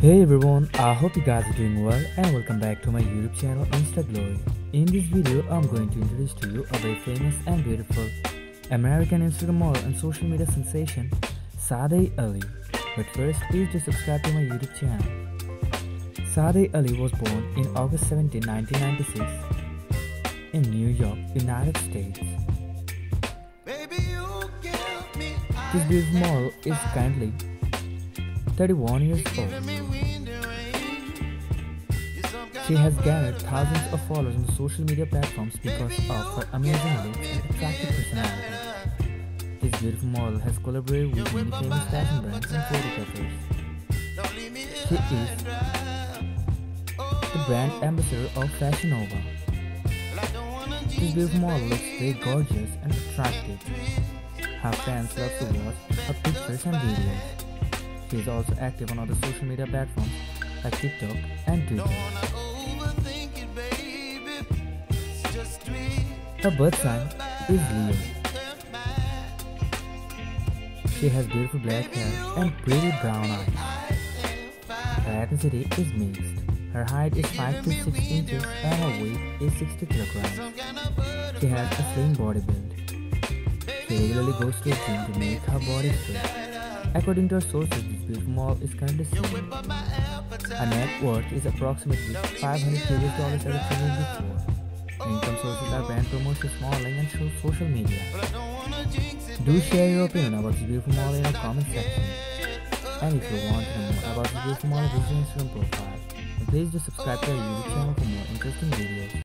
Hey everyone, I hope you guys are doing well and welcome back to my YouTube channel Instaglory. In this video, I'm going to introduce to you a very famous and beautiful American Instagram model and social media sensation, Sadey Ali. But first, please do subscribe to my YouTube channel. Sadey Ali was born in August 17, 1996 in New York, United States. This beautiful model is currently 31 years old. She has gathered thousands of followers on social media platforms because of her amazing looks and attractive personality. This beautiful model has collaborated with many famous fashion brands and photographers. She is the brand ambassador of Fashion Nova. This beautiful model looks very gorgeous and attractive. Her fans love to watch her pictures and videos. She is also active on other social media platforms like TikTok and Twitter. Her birth sign is Leo. She has beautiful black hair and pretty brown eyes. Her ethnicity is mixed. Her height is 5 to 6 inches and her weight is 60 kilograms. She has a slim body build. She regularly goes to the gym to make her body fit. According to our sources, this beautiful model is currently single. Her net worth is approximately 500 US dollars explained before. Her income sources are brand promotions, modeling, and through social media. Do share your opinion about this beautiful model in the comment section. And if you want to know more about this beautiful model, visit Instagram profile. Please do subscribe to our YouTube channel for more interesting videos.